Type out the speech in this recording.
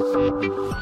Música